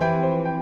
Música